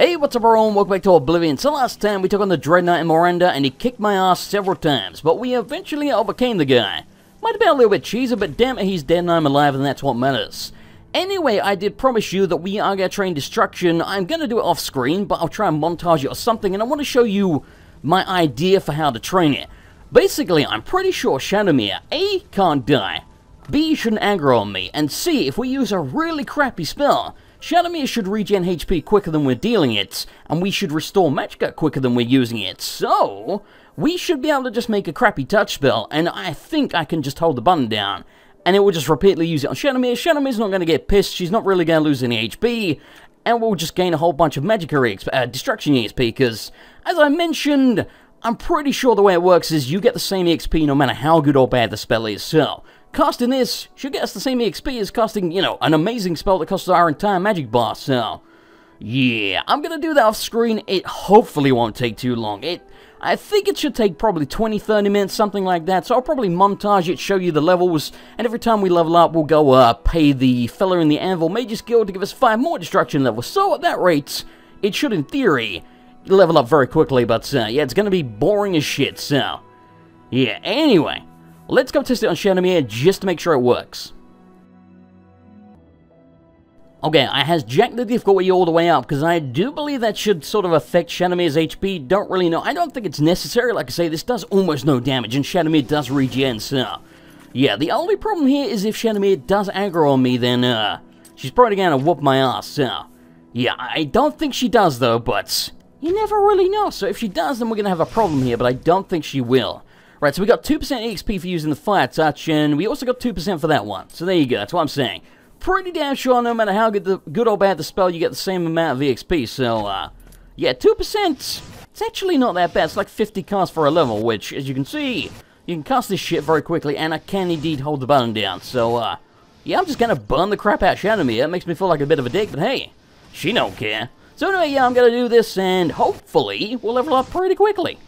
Hey, what's up everyone? Welcome back to Oblivion. So last time we took on the Dread Knight in Miranda and he kicked my ass several times, but we eventually overcame the guy. Might have been a little bit cheesy, but damn it, he's dead and I'm alive and that's what matters. Anyway, I did promise you that we are going to train Destruction. I'm going to do it off screen, but I'll try and montage it or something, and I want to show you my idea for how to train it. Basically, I'm pretty sure Shadowmere, A, can't die, B, shouldn't aggro on me, and C, if we use a really crappy spell, Shadowmere should regen HP quicker than we're dealing it, and we should restore Magic quicker than we're using it. So, we should be able to just make a crappy touch spell, and I think I can just hold the button down, and it will just repeatedly use it on Shadowmere. Shadowmere's not going to get pissed, she's not really going to lose any HP, and we'll just gain a whole bunch of Magic EXP, uh, Destruction EXP, because, as I mentioned, I'm pretty sure the way it works is you get the same EXP no matter how good or bad the spell is, so... Casting this should get us the same EXP as casting, you know, an amazing spell that costs our entire magic bar, so... Yeah, I'm gonna do that off screen. It hopefully won't take too long. It, I think it should take probably 20-30 minutes, something like that. So I'll probably montage it, show you the levels, and every time we level up, we'll go uh, pay the fella in the Anvil Mages Guild to give us 5 more destruction levels. So at that rate, it should, in theory, level up very quickly, but uh, yeah, it's gonna be boring as shit, so... Yeah, anyway, let's go test it on Shadowmere just to make sure it works. Okay, I has jacked the difficulty all the way up, because I do believe that should sort of affect Shadowmere's HP. Don't really know. I don't think it's necessary. Like I say, this does almost no damage, and Shadowmere does regen, so... Yeah, the only problem here is if Shadowmere does aggro on me, then, uh... She's probably gonna whoop my ass, so... Yeah, I don't think she does, though, but... You never really know, so if she does, then we're gonna have a problem here, but I don't think she will. Right, so we got 2% EXP for using the Fire Touch, and we also got 2% for that one. So there you go, that's what I'm saying pretty damn sure no matter how good, the, good or bad the spell, you get the same amount of EXP. So, uh, yeah, 2%, it's actually not that bad. It's like 50 casts for a level, which, as you can see, you can cast this shit very quickly, and I can indeed hold the button down. So, uh, yeah, I'm just gonna burn the crap out of Shadowmere. It makes me feel like a bit of a dick, but hey, she don't care. So anyway, yeah, I'm gonna do this, and hopefully we'll level up pretty quickly.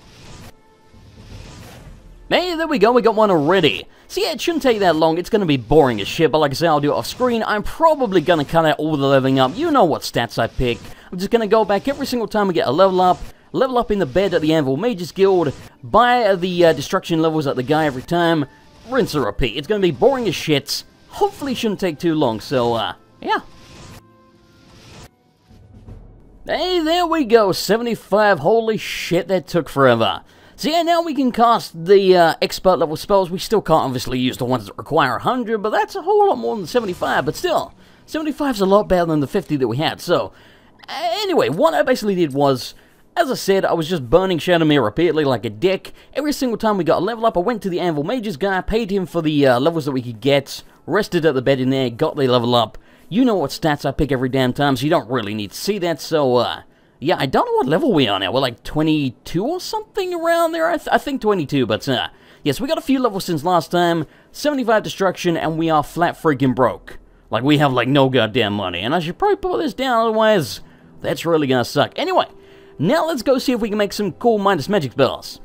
Hey, there we go, we got one already. So yeah, it shouldn't take that long, it's to be boring as shit, but like I said, I'll do it off screen. I'm probably to cut out all the leveling up. You know what stats I pick. I'm just to go back every single time we get a level up, level up in the bed at the Anvil Mages Guild, buy the uh, destruction levels at the guy every time, rinse and repeat. It's to be boring as shit. Hopefully shouldn't take too long, so uh, yeah. Hey, there we go, 75, holy shit, that took forever. So yeah, now we can cast the uh, expert level spells. We still can't obviously use the ones that require 100, but that's a whole lot more than 75. But still, 75 is a lot better than the 50 that we had. So, anyway, what I basically did was, as I said, I was just burning Shadowmere repeatedly like a dick. Every single time we got a level up, I went to the Anvil Mages guy, paid him for the uh, levels that we could get, rested at the bed in there, got the level up. You know what stats I pick every damn time, so you don't really need to see that, so, uh, yeah, I don't know what level we are now. We're like 22 or something around there. I, th I think 22, but uh, yes, we got a few levels since last time. 75 destruction, and we are flat freaking broke. Like, we have like no goddamn money. And I should probably put this down, otherwise that's really gonna suck. Anyway, now let's go see if we can make some cool Midas magic spells.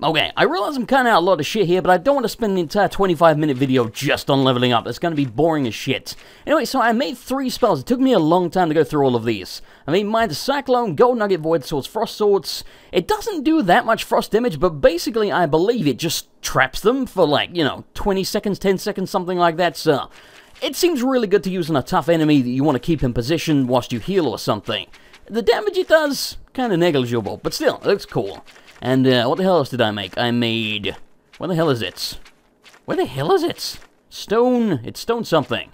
Okay, I realize I'm cutting out a lot of shit here, but I don't want to spend the entire 25 minute video just on leveling up. That's going to be boring as shit. Anyway, so I made three spells. It took me a long time to go through all of these. I made the Cyclone, Gold Nugget, Void Swords, Frost Swords. It doesn't do that much frost damage, but basically I believe it just traps them for like, you know, 20 seconds, 10 seconds, something like that, so... It seems really good to use on a tough enemy that you want to keep in position whilst you heal or something. The damage it does, kind of negligible, but still, it looks cool. And uh, what the hell else did I make? I made... Where the hell is it? Where the hell is it? Stone... It's stone something.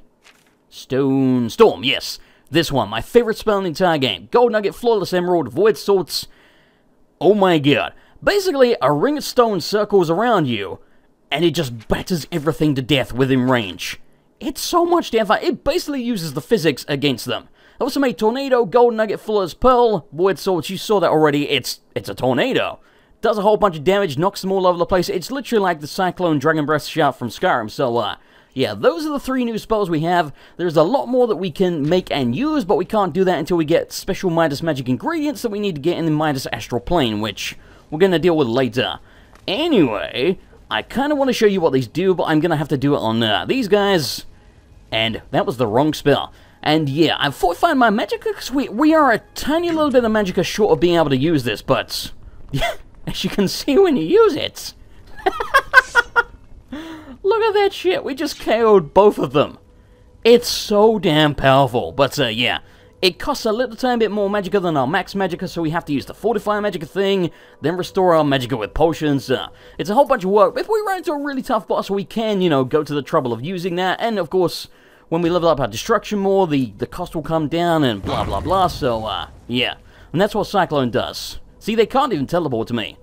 Stone... Storm, yes. This one, my favorite spell in the entire game. Gold Nugget, Flawless Emerald, Void Swords. Oh my god. Basically, a ring of stone circles around you, and it just batters everything to death within range. It's so much damn. It basically uses the physics against them. I also made Tornado, Gold Nugget, Flawless Pearl, Void Swords. You saw that already. It's it's a tornado does a whole bunch of damage, knocks them all over the place. It's literally like the Cyclone Dragon Breath shot from Skyrim. So, uh, yeah, those are the three new spells we have. There's a lot more that we can make and use, but we can't do that until we get special Midas magic ingredients that we need to get in the Midas Astral Plane, which we're going to deal with later. Anyway, I kind of want to show you what these do, but I'm going to have to do it on uh, these guys. And that was the wrong spell. And yeah, I've fortified my Magicka because we, we are a tiny little bit of Magicka short of being able to use this, but as you can see when you use it. Look at that shit, we just KO'd both of them. It's so damn powerful, but uh, yeah, it costs a little tiny bit more Magicka than our max Magicka, so we have to use the Fortify Magicka thing, then restore our Magicka with potions. Uh, it's a whole bunch of work. If we run into a really tough boss, we can, you know, go to the trouble of using that, and of course, when we level up our destruction more, the, the cost will come down and blah blah blah, so uh, yeah. And that's what Cyclone does. See, they can't even teleport to me.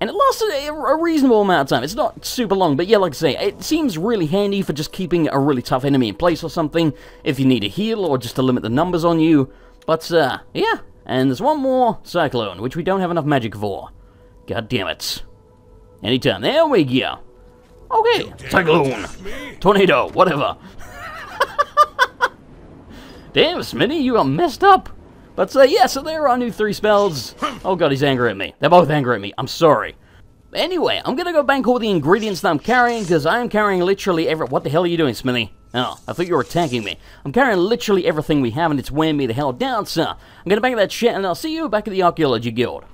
And it lasts a, a, reasonable amount of time. It's not super long, but yeah, like I say, it seems really handy for just keeping a really tough enemy in place or something, if you need a heal or just to limit the numbers on you. But, uh, yeah. And there's one more Cyclone, which we don't have enough magic for. God damn it. Anytime. There we go. Okay, Cyclone. Tornado, whatever. Damn, Smitty, you are messed up. But uh, yeah, so there are new three spells. Oh god, he's angry at me. They're both angry at me. I'm sorry. Anyway, I'm gonna go bank all the ingredients that I'm carrying, because I am carrying literally every- What the hell are you doing, Smithy? Oh, I thought you were attacking me. I'm carrying literally everything we have, and it's weighing me the hell down, sir. I'm gonna bank that shit, and I'll see you back at the Archaeology Guild.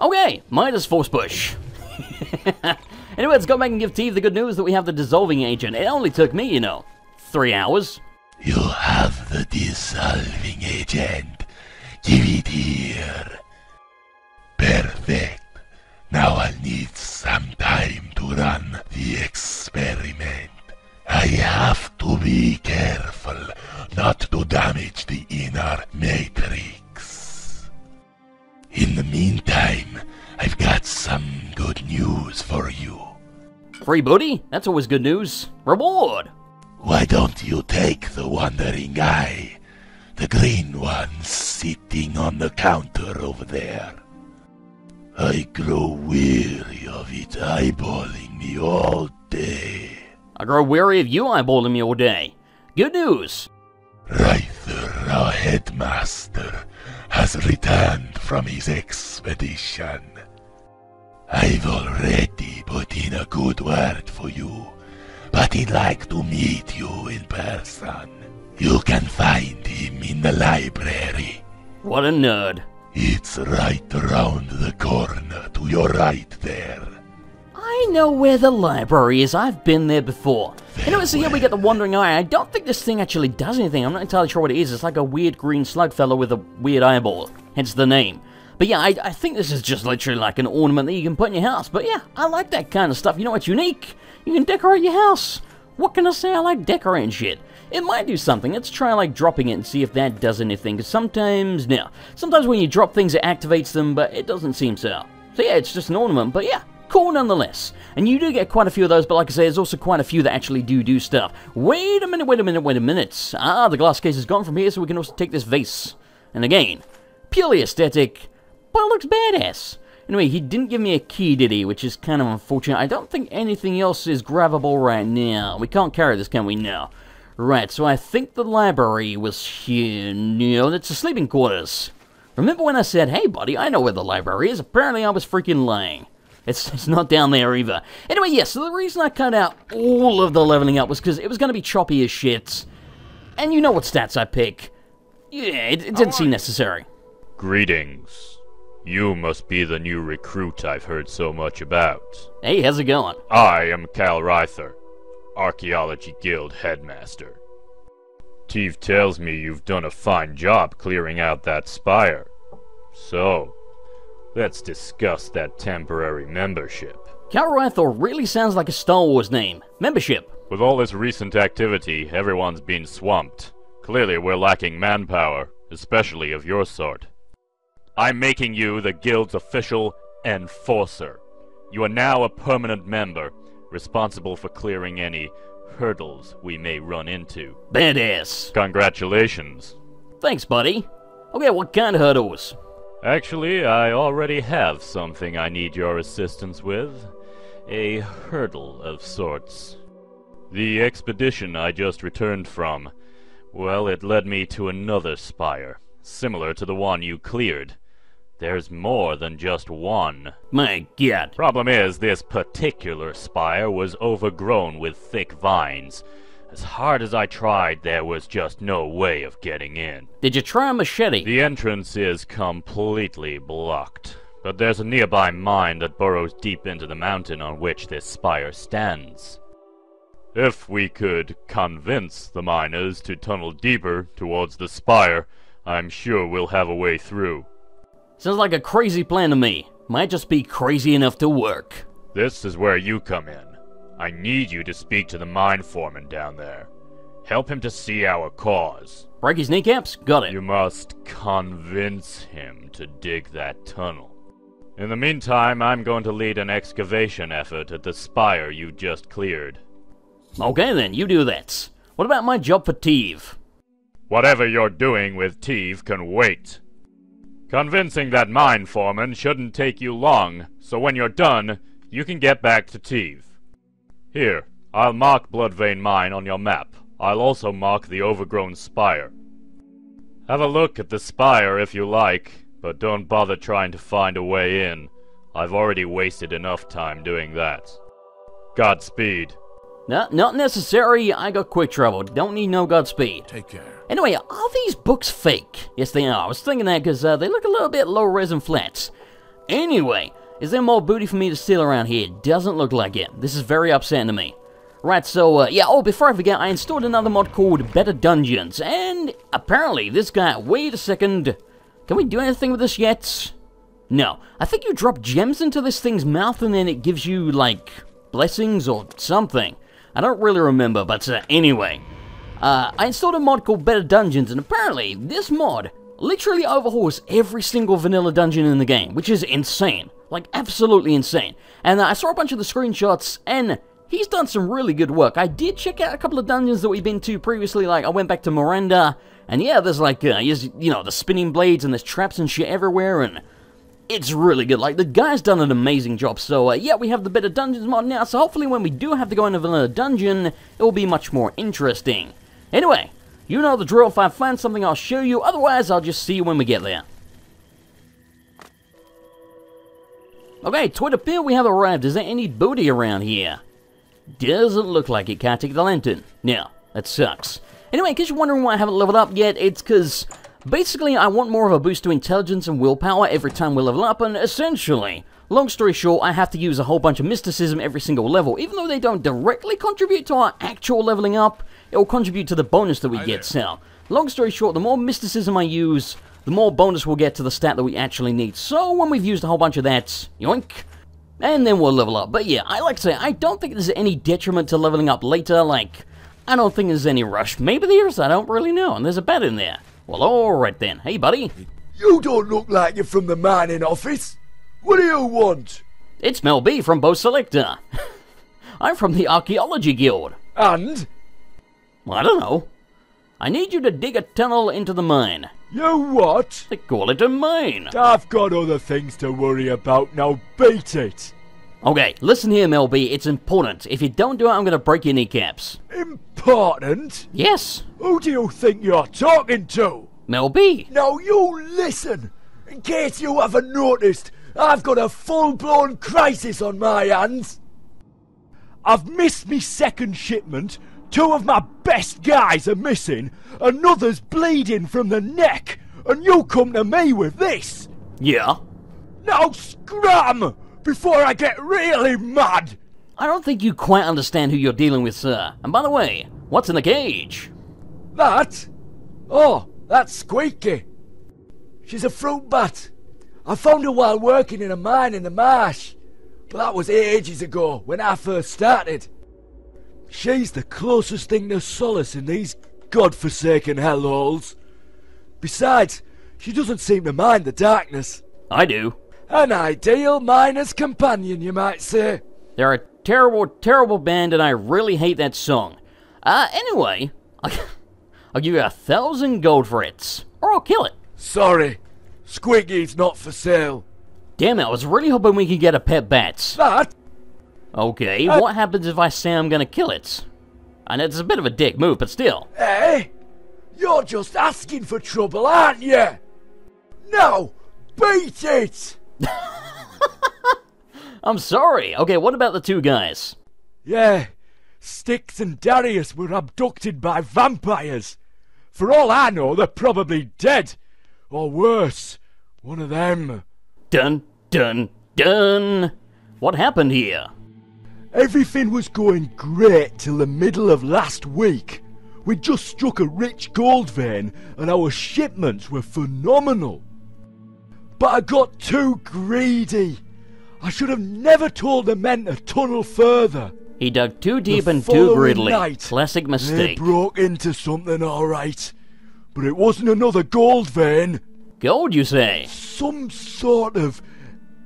Okay, Midas Force Push. anyway, let's go back and give Teve the good news that we have the Dissolving Agent. It only took me, you know, three hours. You have the dissolving agent. Give it here. Perfect. Now I'll need some time to run the experiment. I have to be careful not to damage the inner matrix. In the meantime, I've got some good news for you. Free booty? That's always good news. Reward! Why don't you take the wandering eye? The green one sitting on the counter over there. I grow weary of it eyeballing me all day. I grow weary of you eyeballing me all day. Good news! Rythor, our headmaster, has returned from his expedition. I've already put in a good word for you but he'd like to meet you in person. You can find him in the library. What a nerd. It's right around the corner to your right there. I know where the library is. I've been there before. Anyway, so here we get the Wandering Eye. I don't think this thing actually does anything. I'm not entirely sure what it is. It's like a weird green slug fellow with a weird eyeball. Hence the name. But yeah, I, I think this is just literally like an ornament that you can put in your house. But yeah, I like that kind of stuff. You know what's unique? You can decorate your house. What can I say? I like decorating shit. It might do something. Let's try like dropping it and see if that does anything. Because sometimes, no. Sometimes when you drop things, it activates them, but it doesn't seem so. So yeah, it's just an ornament. But yeah, cool nonetheless. And you do get quite a few of those, but like I say, there's also quite a few that actually do do stuff. Wait a minute, wait a minute, wait a minute. Ah, the glass case is gone from here, so we can also take this vase. And again, purely aesthetic, but it looks badass. Anyway, he didn't give me a key, did he? Which is kind of unfortunate. I don't think anything else is grabbable right now. We can't carry this, can we? No. Right, so I think the library was here. No, that's the sleeping quarters. Remember when I said, hey buddy, I know where the library is? Apparently I was freaking lying. It's, it's not down there either. Anyway, yes, yeah, so the reason I cut out all of the leveling up was because it was going to be choppy as shit. And you know what stats I pick. Yeah, it, it didn't seem necessary. Greetings. You must be the new recruit I've heard so much about. Hey, how's it going? I am Kal Rythor, Archaeology Guild Headmaster. Teve tells me you've done a fine job clearing out that spire. So, let's discuss that temporary membership. Kal Rythor really sounds like a Star Wars name. Membership. With all this recent activity, everyone's been swamped. Clearly we're lacking manpower, especially of your sort. I'm making you the Guild's official enforcer. You are now a permanent member, responsible for clearing any hurdles we may run into. Badass. Congratulations. Thanks, buddy. Okay, what kind of hurdles? Actually, I already have something I need your assistance with. A hurdle of sorts. The expedition I just returned from, well, it led me to another spire, similar to the one you cleared. There's more than just one. My god. Problem is, this particular spire was overgrown with thick vines, As hard as I tried, there was just no way of getting in. Did you try a machete? The entrance is completely blocked, but there's a nearby mine that burrows deep into the mountain on which this spire stands. If we could convince the miners to tunnel deeper towards the spire, I'm sure we'll have a way through. Sounds like a crazy plan to me. Might just be crazy enough to work. This is where you come in. I need you to speak to the mine foreman down there. Help him to see our cause. Break his kneecaps? Got it. You must convince him to dig that tunnel. In the meantime, I'm going to lead an excavation effort at the spire you just cleared. Okay then, you do that. What about my job for Teve? Whatever you're doing with Teve can wait. Convincing that mine foreman shouldn't take you long, so when you're done, you can get back to Teve. Here, I'll mark Bloodvein Mine on your map. I'll also mark the overgrown spire. Have a look at the spire if you like, but don't bother trying to find a way in. I've already wasted enough time doing that. Godspeed. No, not necessary. I got quick travel. Don't need no Godspeed. Take care. Anyway, are these books fake? Yes, they are. I was thinking that because uh, they look a little bit low res and flats. Anyway, is there more booty for me to steal around here? Doesn't look like it. This is very upsetting to me. Right, so, uh, yeah, oh, before I forget, I installed another mod called Better Dungeons, and apparently this guy, wait a second, can we do anything with this yet? No, I think you drop gems into this thing's mouth and then it gives you, like, blessings or something. I don't really remember, but uh, anyway. Uh, I installed a mod called Better Dungeons, and apparently this mod literally overhauls every single vanilla dungeon in the game, which is insane. Like, absolutely insane. And uh, I saw a bunch of the screenshots, and he's done some really good work. I did check out a couple of dungeons that we've been to previously, like I went back to Miranda, and yeah, there's like, uh, you know, the spinning blades and there's traps and shit everywhere, and it's really good. Like, the guy's done an amazing job. So, uh, yeah, we have the Better Dungeons mod now, so hopefully when we do have to go into vanilla dungeon, it will be much more interesting. Anyway, you know the drill. If I find something, I'll show you. Otherwise, I'll just see you when we get there. Okay, Twitter Pill, we have arrived. Is there any booty around here? Doesn't look like it. Can't take the lantern. Now, that sucks. Anyway, in case you're wondering why I haven't leveled up yet, it's because basically I want more of a boost to intelligence and willpower every time we level up, and essentially, long story short, I have to use a whole bunch of mysticism every single level. Even though they don't directly contribute to our actual leveling up, it will contribute to the bonus that we Hi get. there. So, long story short, the more mysticism I use, the more bonus we'll get to the stat that we actually need. So, when we've used a whole bunch of that, yoink, and then we'll level up. But yeah, I like to say, I don't think there's any detriment to leveling up later, like, I don't think there's any rush. Maybe there is, I don't really know, and there's a bed in there. Well, alright then. Hey, buddy. You don't look like you're from the mining office. What do you want? It's Mel B from Bo' Selecta. I'm from the Archaeology Guild. And Well, I don't know. I need you to dig a tunnel into the mine. you what? They call it a mine. I've got other things to worry about now. Beat it. Okay, listen here, Mel B. It's important. If you don't do it, I'm gonna break your kneecaps. Important? Yes, Who do you think you're talking to? Mel B. Now you listen. In case you haven't noticed, I've got a full-blown crisis on my hands. I've missed me second shipment. Two of my best guys are missing. Another's bleeding from the neck. And you come to me with this. Yeah? Now scram! Before I get really mad! I don't think you quite understand who you're dealing with, sir. And by the way, what's in the cage? That? Oh, that's Squeaky. She's a fruit bat. I found her while working in a mine in the marsh. But that was ages ago, when I first started. She's the closest thing to solace in these god-forsaken hellholes. Besides, she doesn't seem to mind the darkness. I do. An ideal miner's companion, you might say. They're a terrible, terrible band, and I really hate that song. Uh, anyway, I'll give you a thousand gold for it, or I'll kill it. Sorry, Squiggy's not for sale. Damn it, I was really hoping we could get a pet bat. That Okay, Uh, what happens if I say I'm gonna kill it? I know it's a bit of a dick move, but still. Eh? You're just asking for trouble, aren't you? Now, beat it! I'm sorry. Okay, what about the two guys? Yeah, Styx and Darius were abducted by vampires. For all I know, they're probably dead. Or worse, one of them. Dun, dun, dun. What happened here? Everything was going great till the middle of last week. We just struck a rich gold vein and our shipments were phenomenal. But I got too greedy. I should have never told the men to tunnel further. He dug too deep The and too greedily. night, Classic They broke into something alright. But it wasn't another gold vein. Gold, you say? Some sort of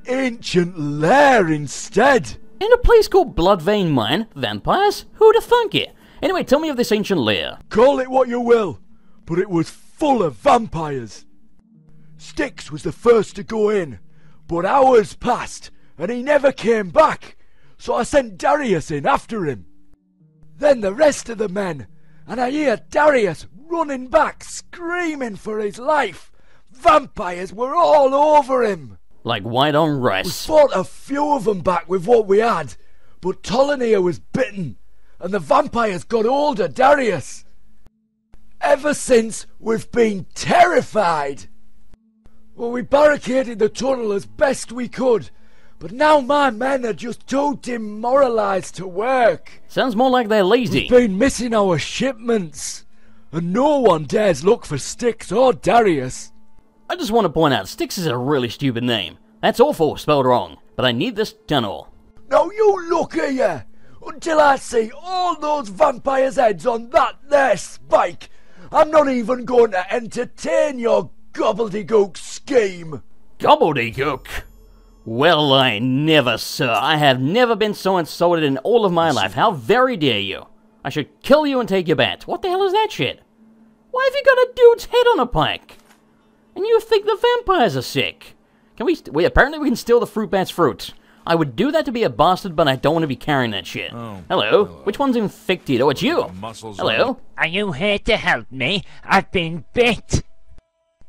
ancient lair instead. In a place called Bloodvein Mine? Vampires? Who'd have thunk it? Anyway, tell me of this ancient lair. Call it what you will, but it was full of vampires. Styx was the first to go in, but hours passed and he never came back, so I sent Darius in after him. Then the rest of the men, and I hear Darius running back, screaming for his life. Vampires were all over him. Like white on rice. We fought a few of them back with what we had, but Ptolemy was bitten, and the vampires got hold of Darius. Ever since, we've been terrified. Well, we barricaded the tunnel as best we could, but now my men are just too demoralized to work. Sounds more like they're lazy. We've been missing our shipments, and no one dares look for Styx or Darius. I just want to point out, Styx is a really stupid name. That's awful, spelled wrong. But I need this tunnel. Now you look here until I see all those vampires' heads on that there spike. I'm not even going to entertain your gobbledygook scheme. Gobbledygook. Well, I never, sir. I have never been so insulted in all of my life. How very dare you? I should kill you and take your bat. What the hell is that shit? Why have you got a dude's head on a pike? And you think the vampires are sick? Can we? St- we apparently we can steal the fruit bat's fruit. I would do that to be a bastard, but I don't want to be carrying that shit. Oh, hello. Which one's infected? Oh, it's you. muscles Hello. Are you here to help me? I've been bit.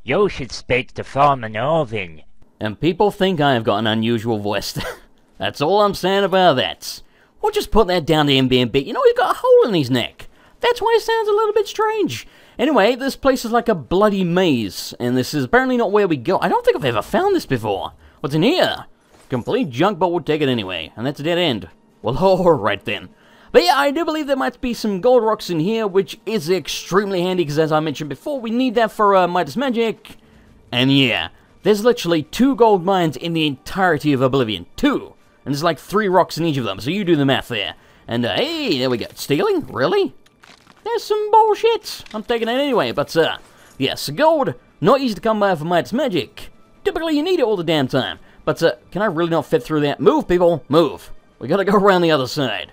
You should speak to Foreman Irving. And people think I have got an unusual voice. That's all I'm saying about that. We'll just put that down to him being big. You know, he's got a hole in his neck. That's why it sounds a little bit strange. Anyway, this place is like a bloody maze, and this is apparently not where we go. I don't think I've ever found this before. What's in here? Complete junk, but we'll take it anyway. And that's a dead end. Well, alright then. But yeah, I do believe there might be some gold rocks in here, which is extremely handy, because as I mentioned before, we need that for uh, Midas Magic. And yeah, there's literally two gold mines in the entirety of Oblivion. Two! And there's like three rocks in each of them, so you do the math there. And uh, hey, there we go. Stealing? Really? There's some bullshit. I'm taking it anyway, but uh, yes, gold, not easy to come by for Midas Magic. Typically you need it all the damn time. But uh, can I really not fit through that? Move, people, move. We gotta go around the other side.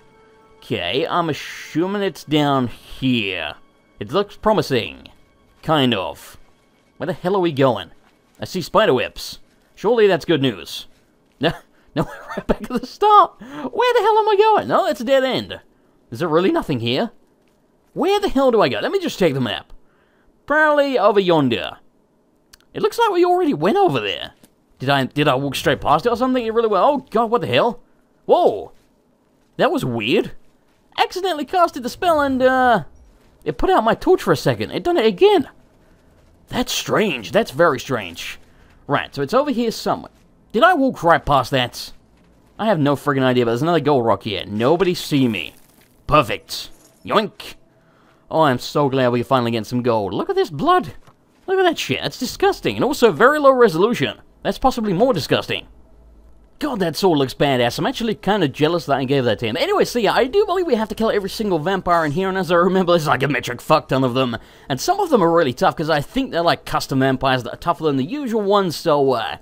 Okay, I'm assuming it's down here. It looks promising. Kind of. Where the hell are we going? I see spider. Surely that's good news. No, no, we're right back at the start. Where the hell am I going? No, it's a dead end. Is there really nothing here? Where the hell do I go? Let me just check the map. Probably over yonder. It looks like we already went over there. Did I did I walk straight past it or something? It really well. Oh god, what the hell? Whoa! That was weird. Accidentally casted the spell and uh it put out my torch for a second. It done it again. That's strange. That's very strange. Right, so it's over here somewhere. Did I walk right past that? I have no friggin' idea, but there's another gold rock here. Nobody see me. Perfect. Yoink. Oh, I'm so glad we finally get some gold. Look at this blood. Look at that shit. That's disgusting. And also very low resolution. That's possibly more disgusting. God, that sword looks badass. I'm actually kind of jealous that I gave that to him. Anyway, so yeah, I do believe we have to kill every single vampire in here, and as I remember, there's like a metric fuck ton of them. And some of them are really tough, because I think they're like custom vampires that are tougher than the usual ones, so, uh...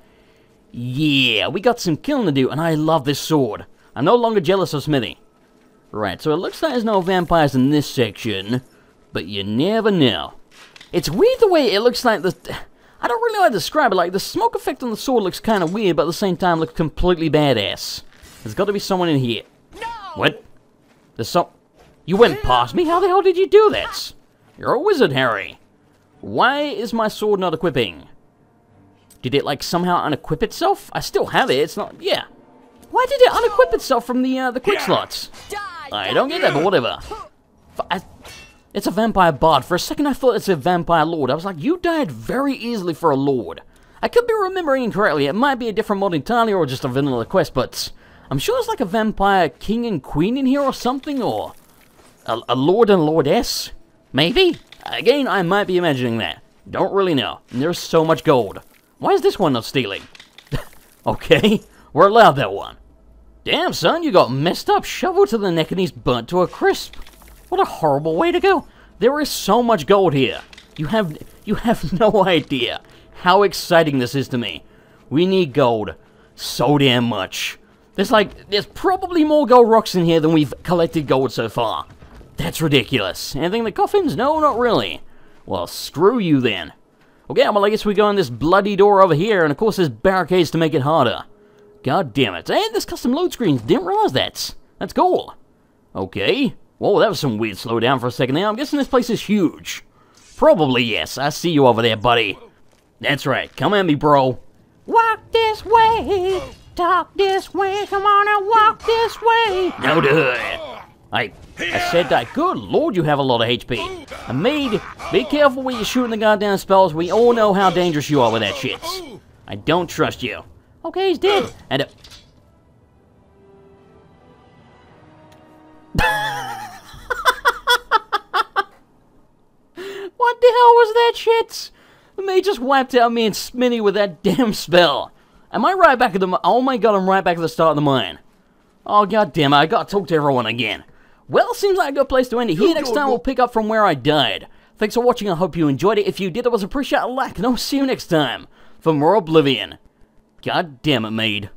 Yeah, we got some killing to do, and I love this sword. I'm no longer jealous of Smithy. Right, so it looks like there's no vampires in this section, but you never know. It's weird the way it looks like the... I don't really know how to describe it, like the smoke effect on the sword looks kind of weird, but at the same time looks completely badass. There's got to be someone in here. No! What? There's some... You went past me? How the hell did you do that? You're a wizard, Harry. Why is my sword not equipping? Did it, like, somehow unequip itself? I still have it, it's not... Yeah. Why did it unequip itself from the, uh, the quick slots? I don't get that, but whatever. I- it's a vampire bard. For a second, I thought it's a vampire lord. I was like, you died very easily for a lord. I could be remembering incorrectly. It might be a different mod entirely or just a vanilla quest, but I'm sure it's like a vampire king and queen in here or something, or a, a lord and lordess. Maybe. Again, I might be imagining that. Don't really know. There's so much gold. Why is this one not stealing? okay, we're allowed that one. Damn, son, you got messed up, shovel to the neck, and he's burnt to a crisp. What a horrible way to go. There is so much gold here. You have you have no idea how exciting this is to me. We need gold so damn much. There's like there's probably more gold rocks in here than we've collected gold so far. That's ridiculous. Anything in the coffins? No, not really. Well, screw you then. Okay, well I guess we go in this bloody door over here, and of course there's barricades to make it harder. God damn it. And there's custom load screens. Didn't realize that. That's cool. Okay. Whoa, that was some weird slowdown for a second there. I'm guessing this place is huge. Probably, yes. I see you over there, buddy. That's right. Come at me, bro. Walk this way. Talk this way. Come on and walk this way. No, dude. I, I said that. Good lord, you have a lot of HP. I made. Be careful when you're shooting the goddamn spells. We all know how dangerous you are with that shit. I don't trust you. Okay, he's dead. And. Uh, what the hell was that shit? The mage just wiped out me and Smitty with that damn spell. Am I right back at the? Oh my god, I'm right back at the start of the mine. Oh god damn it, I gotta talk to everyone again. Well, seems like a good place to end it here. Next time we'll pick up from where I died. Thanks for watching, I hope you enjoyed it. If you did, it was appreciate a like, and I'll see you next time for more Oblivion. God damn it, Maid.